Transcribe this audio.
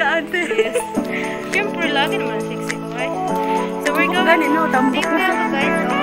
dyan, ate. Yes. Siyempre, lagi naman sexy ko, okay? So, we're Tambok going... gani, no? Tambok Tingnan guys.